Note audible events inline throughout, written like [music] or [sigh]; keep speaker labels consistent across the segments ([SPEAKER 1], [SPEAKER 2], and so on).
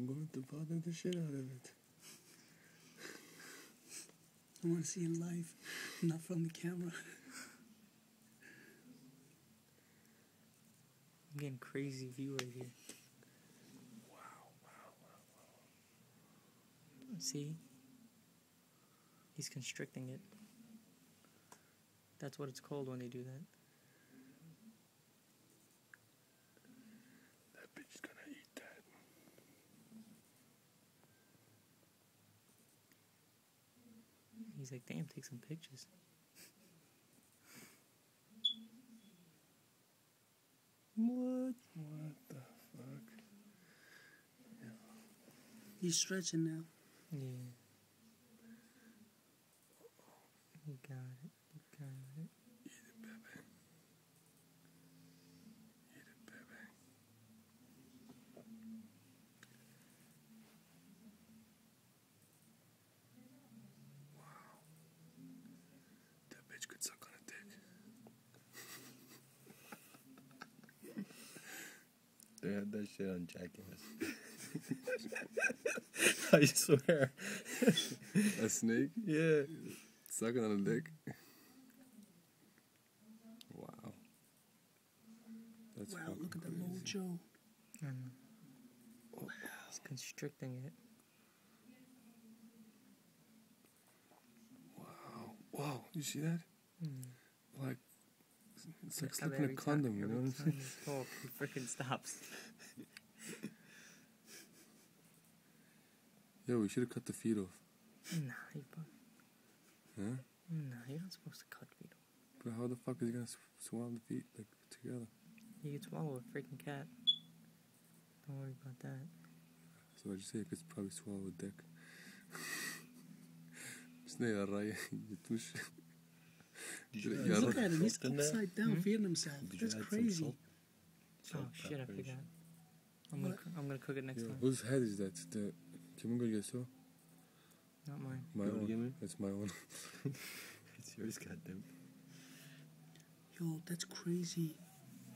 [SPEAKER 1] I'm going to bother the shit out of it.
[SPEAKER 2] I want to see in live, not from the camera.
[SPEAKER 3] I'm getting crazy view right here. Wow, wow, wow, wow. See? He's constricting it. That's what it's called when they do that.
[SPEAKER 1] That bitch is gonna eat that.
[SPEAKER 3] He's like, damn, take some pictures.
[SPEAKER 1] What? What the fuck?
[SPEAKER 2] He's stretching now.
[SPEAKER 3] Yeah. You got it. You got it.
[SPEAKER 1] It, baby. Eat it, baby. Wow. That bitch could suck on a dick.
[SPEAKER 4] They had that shit on Jackass. [laughs] I swear.
[SPEAKER 1] A snake?
[SPEAKER 4] Yeah.
[SPEAKER 1] Sucking on a dick? Wow. That's
[SPEAKER 2] Wow, look at the
[SPEAKER 1] crazy.
[SPEAKER 2] mojo.
[SPEAKER 3] I know. He's constricting it.
[SPEAKER 1] Wow. Wow. You see that?
[SPEAKER 3] Hmm.
[SPEAKER 1] Like, it's like slipping a
[SPEAKER 3] time-
[SPEAKER 1] condom, you know what I'm
[SPEAKER 3] time talk, he freaking stops. [laughs]
[SPEAKER 1] Yo, we should have cut the feet off.
[SPEAKER 3] Nah, you, bu-
[SPEAKER 1] Huh?
[SPEAKER 3] nah, you're not supposed to cut feet. off.
[SPEAKER 1] But how the fuck is he gonna s- swallow the feet like together?
[SPEAKER 3] You could swallow a freaking cat. Don't worry about that.
[SPEAKER 1] So I just say I could probably swallow a dick. Jag raj, tush.
[SPEAKER 4] Did you
[SPEAKER 1] Yeah,
[SPEAKER 4] add
[SPEAKER 1] look
[SPEAKER 2] Look at him. He's
[SPEAKER 4] salt in there?
[SPEAKER 2] upside down,
[SPEAKER 3] Hmm?
[SPEAKER 2] feeding himself.
[SPEAKER 4] Did
[SPEAKER 2] That's crazy.
[SPEAKER 4] salt?
[SPEAKER 3] Oh shit, I forgot. I'm gonna, I'm gonna cook it next
[SPEAKER 1] Yo,
[SPEAKER 3] time.
[SPEAKER 1] whose head is that? The kimin gölgesi o?
[SPEAKER 3] Not mine.
[SPEAKER 1] My
[SPEAKER 4] Gölge mi?
[SPEAKER 1] own. It's my own. [laughs] [laughs]
[SPEAKER 4] It's yours, goddamn.
[SPEAKER 2] Yo, that's crazy.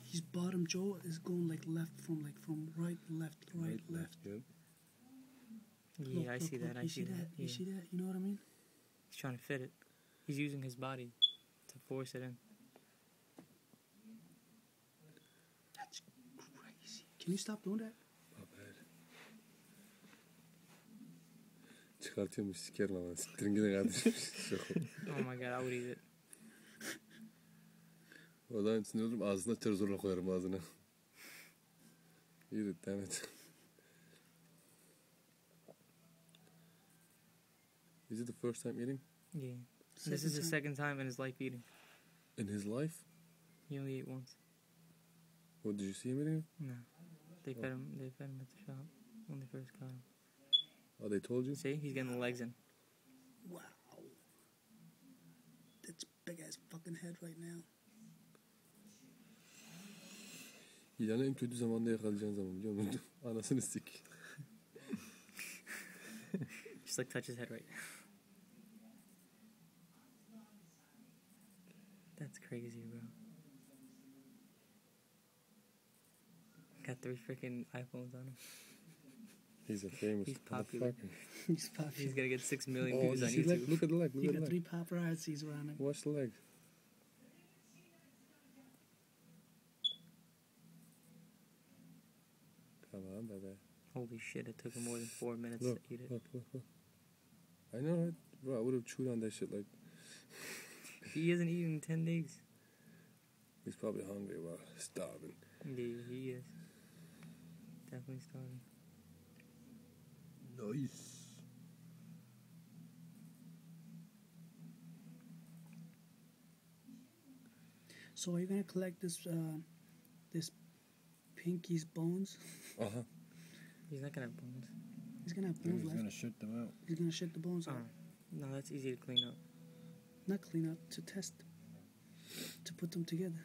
[SPEAKER 2] His bottom jaw is going like left from like from right, left, right, left.
[SPEAKER 4] Yep.
[SPEAKER 3] Yeah,
[SPEAKER 2] Look,
[SPEAKER 3] I
[SPEAKER 2] look,
[SPEAKER 3] see
[SPEAKER 2] look.
[SPEAKER 3] that. I
[SPEAKER 2] you
[SPEAKER 3] see that.
[SPEAKER 2] You
[SPEAKER 3] Yeah.
[SPEAKER 2] see that? You know what I mean?
[SPEAKER 3] He's trying to fit it. He's using his body to force it in.
[SPEAKER 2] That's crazy. Can you stop doing that?
[SPEAKER 1] My bad. Çıkartıyormuş sikerim ama siktirin gidin kardeşim. Şok.
[SPEAKER 3] Oh my god, I would eat it.
[SPEAKER 1] O zaman içinde olurum ağzına açar zorla koyarım ağzına. Eat it damn it. Is it the first time eating?
[SPEAKER 3] Yeah. This is his
[SPEAKER 2] Second
[SPEAKER 3] second time in his life eating.
[SPEAKER 1] In his life?
[SPEAKER 3] He only ate once.
[SPEAKER 1] What did you see him eating?
[SPEAKER 3] No. They oh. fed him. They fed him at the shop when they first got him.
[SPEAKER 1] Oh, they told you?
[SPEAKER 3] See, he's getting the legs in.
[SPEAKER 2] Wow. That's big ass fucking head right now.
[SPEAKER 1] İlanı en kötü zamanda yakalayacağın zaman biliyor musun? Anasını sik.
[SPEAKER 3] Just like touch his head right now. That's crazy, bro. Got three freaking iPhones on him.
[SPEAKER 1] He's a famous
[SPEAKER 3] He's popular. [laughs]
[SPEAKER 2] He's popular.
[SPEAKER 3] He's gonna get six million
[SPEAKER 1] Oh,
[SPEAKER 3] views
[SPEAKER 1] you
[SPEAKER 3] on
[SPEAKER 1] see leg?
[SPEAKER 3] YouTube.
[SPEAKER 1] Look at the leg. Look
[SPEAKER 2] He
[SPEAKER 1] at the
[SPEAKER 2] got
[SPEAKER 1] leg.
[SPEAKER 2] three paparazzis around him.
[SPEAKER 1] Watch the leg. Come on, baby.
[SPEAKER 3] Holy shit! It took him more than four minutes
[SPEAKER 1] Look,
[SPEAKER 3] to eat it.
[SPEAKER 1] look, look, look. I know. Bro, I would have chewed on that shit like.
[SPEAKER 3] He hasn't eaten in ten days.
[SPEAKER 1] He's probably hungry, bro. Starving.
[SPEAKER 3] Yeah, he is. Definitely starving.
[SPEAKER 4] Nice.
[SPEAKER 2] So are you gonna collect this uh, this Pinkie's bones?
[SPEAKER 1] Uh huh.
[SPEAKER 3] He's not gonna have bones.
[SPEAKER 2] He's gonna have
[SPEAKER 4] He's
[SPEAKER 2] bones left.
[SPEAKER 4] gonna shit them out.
[SPEAKER 2] He's gonna shit the bones out.
[SPEAKER 3] Oh, no, that's easy to clean up.
[SPEAKER 2] Not clean up to test, to put them together.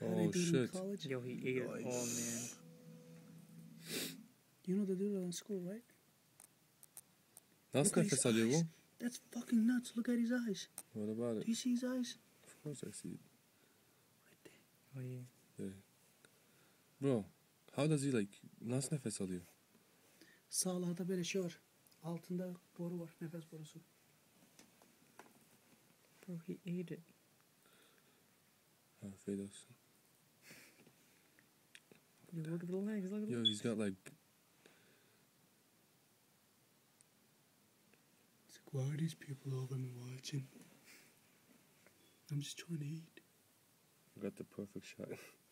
[SPEAKER 2] How they
[SPEAKER 1] Oh
[SPEAKER 2] do it in
[SPEAKER 1] shit.
[SPEAKER 2] college.
[SPEAKER 3] Yo, he ate it all, man.
[SPEAKER 2] You know they do that in school, right?
[SPEAKER 1] Nasıl nefes alıyor bu?
[SPEAKER 2] That's fucking nuts. Look at his eyes.
[SPEAKER 1] What about
[SPEAKER 2] Do
[SPEAKER 1] it?
[SPEAKER 2] you see his eyes?
[SPEAKER 1] Of course I see it.
[SPEAKER 2] Right there.
[SPEAKER 3] Oh yeah.
[SPEAKER 1] Bro, how does he like... Nasıl nefes alıyor?
[SPEAKER 2] Sağlarda böyle şey var. Altında boru var. Nefes borusu.
[SPEAKER 3] Bro, he ate it.
[SPEAKER 1] Afiyet olsun.
[SPEAKER 3] Yo, look at the legs. Look at the
[SPEAKER 1] Yo, he's got like
[SPEAKER 2] It's like, why are these people over me watching? I'm just trying to eat.
[SPEAKER 1] I got the perfect shot. [laughs]